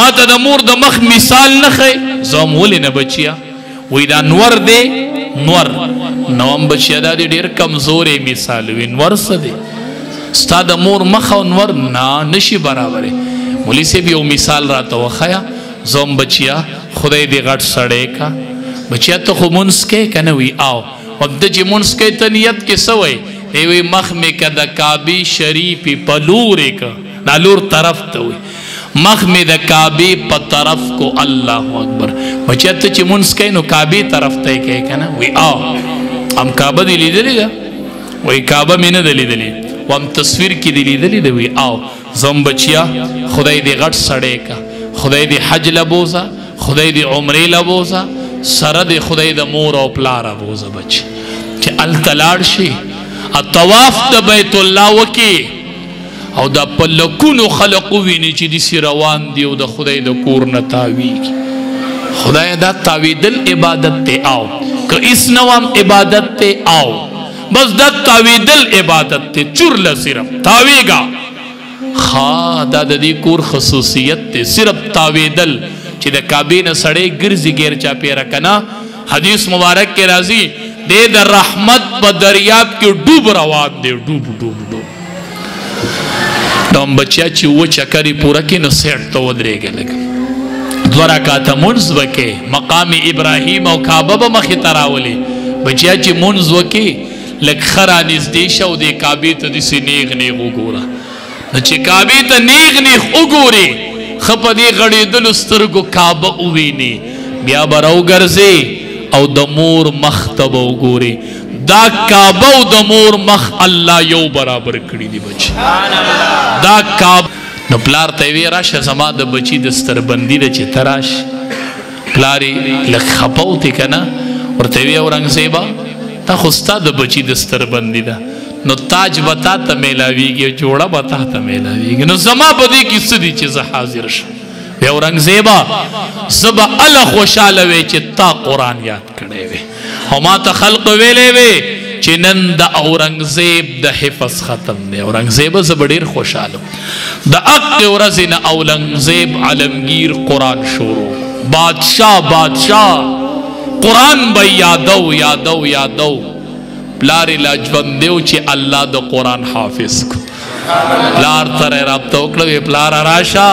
ماته د مور د مخ مثال نه خې زوم ولې نه بچیا وې دا نور دی نور نوم بچیا دا دی ډیر کمزورې مثال وې نور څه دی ستا د مور مخ او نور نه نشي برابرې مولي سیب یو مثال را ته وخیا زوم بچیا خدای دې غټ سړې کا بچیا ته خو مونږ کې کنه وی آو او د چې مونږ کې ته نیت کې سوې ایوی مخ می کده کابی شریفی پلورې کا نالور طرف ته وی مخ مې د کعبې په طرف کو الله اکبر بچیا ته چې مونږ کین نو کعبې طرف ته کې کنه وی او ام کعبه دی لیدلې ده وی کعبه مې نه لیدلې وام تصویر کې دی لیدلې ده وی او زم بچیا خدای دې غټ سړې کا خدای دې حج لبوزا خدای دې عمره لبوزا سره دې خدای د مور او پلار بوزا بچ چې التلاړ شي الطواف د بیت الله وکي او دا په لکونو خلق وویني چې داسې روان دي او د خدای د کور نه تاویږي خدای دا تاویدل عبادت دی او که هیڅ نه وام عبادت دی او بس دا تاویدل عبادت دی چور له صرف تاویږه ښا دا د دې کور خصوصیت دی صرف تاویدل چې د کعبې نه سړی ګرځي غیر چا پیره کنه حدیث مبارک کې راځي د رحمت په دریاب کې ډوب روان دی ډوب ډوب ډوب دا بچیا چې و چکرې پوره کې نو سیټ ته ودرېږي لږ دوه رکعته مونځ وکې مقام ابراهیم او کعبه به مخې ته راولې بچیا چې مونځ وکې لږ ښه رانږدې شه او دې کعبې ته داسې نیغ نیغ وګوره نو چې کعبې ته نیغ نیغ وګورې ښه په دې غړېدلو سترګو کعبه ووینې بیا به راوګرځې او د مور مخ ته به وګورې دا کعبه او د مور مخ الله یو برابر کړی دی بچی دا کعبه نو پلار ته وی راشه زما د بچی د ستربندی د چې تراش پلاری لک خپاو تی کنه ورته وی اورنګ زیبا تا خوستا د بچی د ستربندی ده نو تاج بتا ته میلاویږي جوړه بتا ته میلاویږي نو زما په دې کې څه دي چې زه حاضر شم بیا اورنګ زیبا زبا ال خوشاله وی چې تا قران یاد کړی وی او ما ته خلق ویلې وي چې نن د اورنګزیب د حفظ ختم دی اورنګزیب زه به ډېر خوشحاله د هغې ورځې نه اورنګزیب عالمګیر قرآن شروع بادشاه بادشاه قرآن به یادو یادو یادو پلار یې لا ژوندی و چې الله د قرآن حافظ کړو پلار سره یې رابطه وکړه پلاره راشه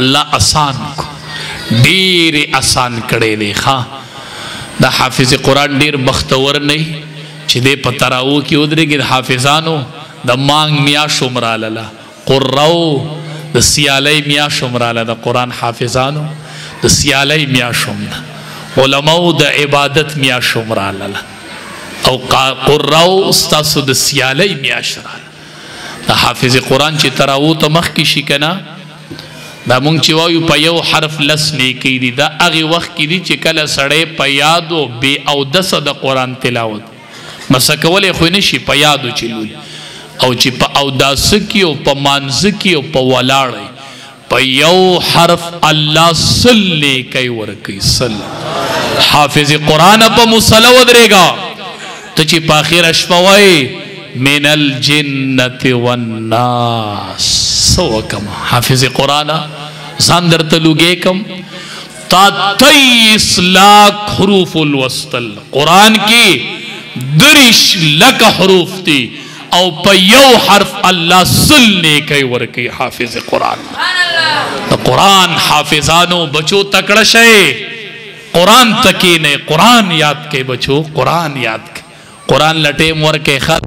الله اسان کو ډیر اسان کړي دی ښا د حافظ قران ډیر بختور نه چې د پتراو کې ودرېږي د حافظانو د مانګ میا شمراله قراو د سیالي میا شمراله د قران حافظانو د سیالي میا شمراله علماو د عبادت میا شمراله او قراو ستاسو د سیالي میا شمراله دا حافظ قرآن چې تراو ته مخ کې شي کنه دا مونږ چې وایو په یو حرف لس نیکی دي دا هغه وخت کې دي چې کله سړی په یادو بی او دس د قرآن تلاوت بس کولای خو نشي په یادو چلول او چې په او داس کې او په مانز کې او په ولاړ په یو حرف الله سل نیکی ورکوي سل حافظ قرآن په مصلی ودرېږه ته چې په اخره شپه وایې من الجنت والناس څه وکم حافظ قرآن ځان درته لوګې کم تا تیئیس لاک حروف الوستل قرآن کې دریش لک حروف دی او په یو حرف الله سل نیکی ورکی حافظ قرآن د قرآن حافظانو بچو تکړه شئ قرآن تکی نه قرآن یاد کې بچو قرآن یاد کې قرآن لټې مور کې خط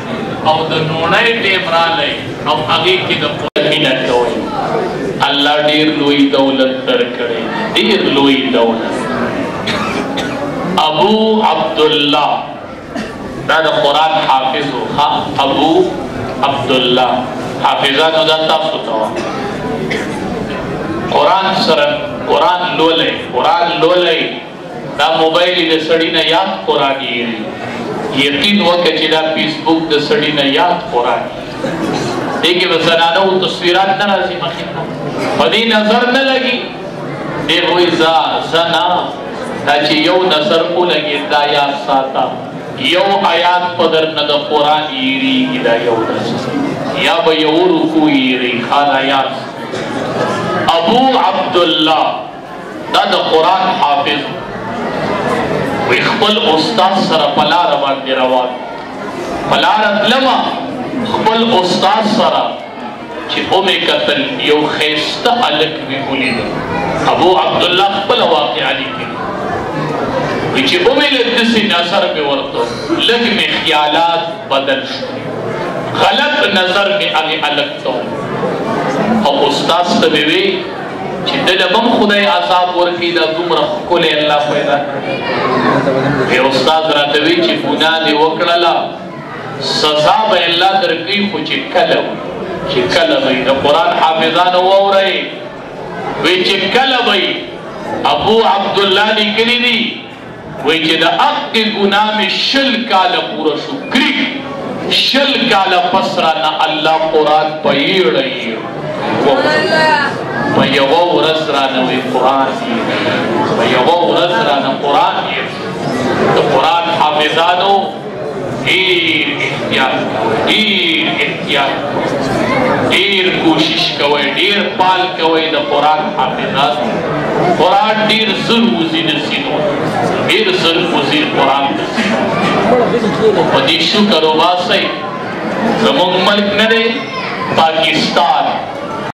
او د نوړی ټیم رالی او هغه کې د مینه کوي الله ډیر لوی دولت درکړي ډیر لوی دولت ابو عبد الله دا د قران حافظ و ابو عبد الله حافظات دا تاسو ته قران سره قران لولې قران لولې دا موبایل د سړی نه یاد خورا ډیر یقین وکړه چې دا فیسبوک د سړی نه یاد خورا دی کې به زنانه او تصویرات نه راځي مخې ته په دې نظر نه لګي دی وایي زه زنا دا چې یو نظر ولګي دا یاد ساته یو آیات په در نه د قرآن یېرېږي دا یو نظر یا به یو رکو یېرېږي خاله یاد ابو عبدالله دا د قرآن حافظ وی خپل استاد سره په لاره باندې روان په لاره تلم خپل استاد سره چې ومې کتل یو ښایسته هلک مې ولید ابو عبدالله خپله واقعه لیکلې وی چې ومې لید داسې نظر مې ورته لږ مې خیالات بدل شو غلط نظر مې هغې هلک ته او استاد ته مې وی چې دله بم خدای عذاب ورکړي دا دومره ښکلی الله پیدا کړی یو استاد راته وی چې ګناه دې وکړله سزا به الله درکوي خو چې کله چې کله به د قرآن حافظان واورئ وی چې کله به ابو عبدالله لیکلی دي وایي چې د حق ګناه مې شل کاله پوره شو ګري شل کاله پس رانه الله قرآن په ایړه ایړه په یوه ورځ رانه وی قرآن په یوه ورځ رانه قرآن د قرآن حافظانو ډیر احتیاط کوئ ډیر احتیاط کوئ ډیر کوشش کوئ ډیر پال کوئ د قرآن حافظات قرآن ډیر زر وزي د سینو ډیر زر وزي قرآن د سینو په دې شکر وباسئ زموږ ملک نه دی پاکستان